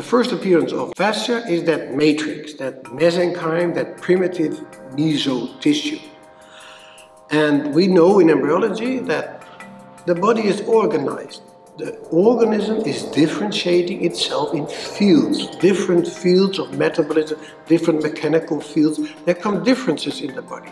The first appearance of fascia is that matrix, that mesenchyme, that primitive meso tissue. And we know in embryology that the body is organized. The organism is differentiating itself in fields, different fields of metabolism, different mechanical fields. There come differences in the body.